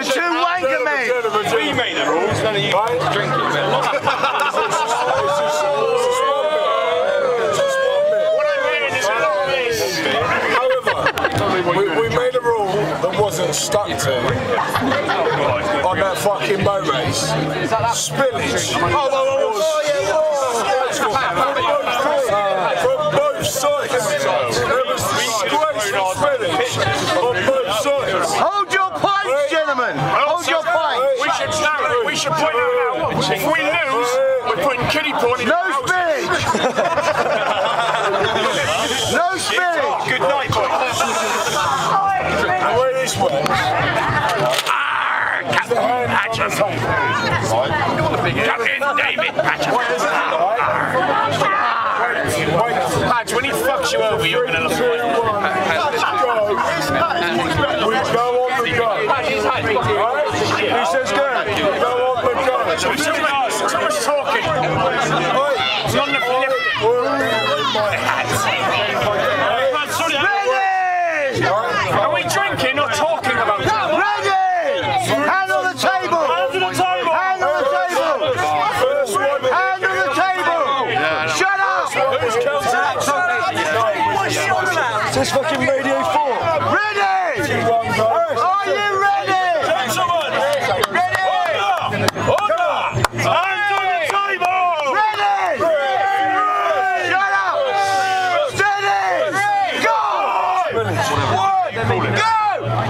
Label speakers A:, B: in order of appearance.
A: The two wanker men.
B: We made the rules, none of you drinking.
C: What I'm is a lot.
D: However, we, we made a rule that wasn't stuck to on that fucking boat race. Spillage. Oh, oh, oh, oh
A: gentlemen. Hold your pints.
C: We should narrow it. We should point that out. If we lose, we're putting kiddie porn in
A: No
C: the house.
A: spillage. no spillage.
C: Good night, boys.
D: The way this works.
C: Ah, Captain Patcham. Captain David Patcham. Ah. Patch, when he fucks you over, you're going to look like Are we drinking or talking about it?
A: Ready. Hand on the table. Hand on the table. Hand on the table.
D: First one.
A: Hand on the table. Shut up.
D: Who's counting? This fucking Radio 4.
A: Ready. Are ready? Ready. Shut up. Steady. Go. One. Go.